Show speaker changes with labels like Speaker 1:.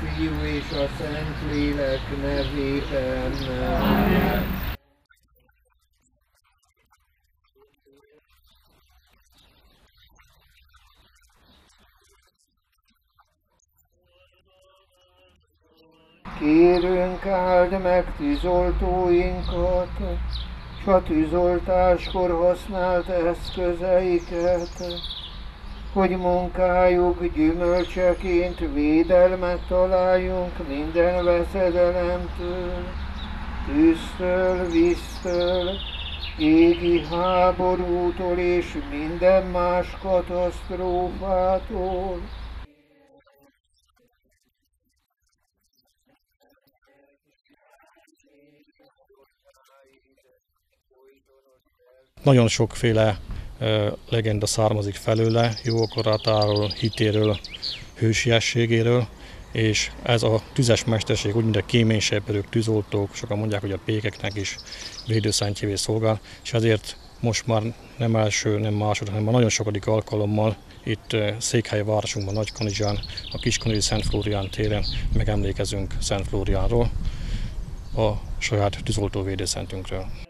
Speaker 1: Fiú és a Szentlélek nevében. Amen. Kérünk, áld meg tűzoltóinkat, s a tűzoltáskor használt eszközeiket, hogy munkájuk gyümölcseként védelmet találjunk minden veszedelemtől, tűztől, víztől, égi háborútól és minden más katasztrófától.
Speaker 2: Nagyon sokféle legenda származik felőle, jó akaratáról, hitéről, hősiességéről, és ez a tüzes mesterség, úgy mint a kéményseprők, tűzoltók, sokan mondják, hogy a pékeknek is védőszántjévé szolgál, és ezért most már nem első, nem második, hanem már nagyon sokadik alkalommal itt székhely városunkban, Nagykanizsán, a Kiskanizsi Szent Flórián téren megemlékezünk Szent Flóriánról, a saját tűzoltó védőszentünkről.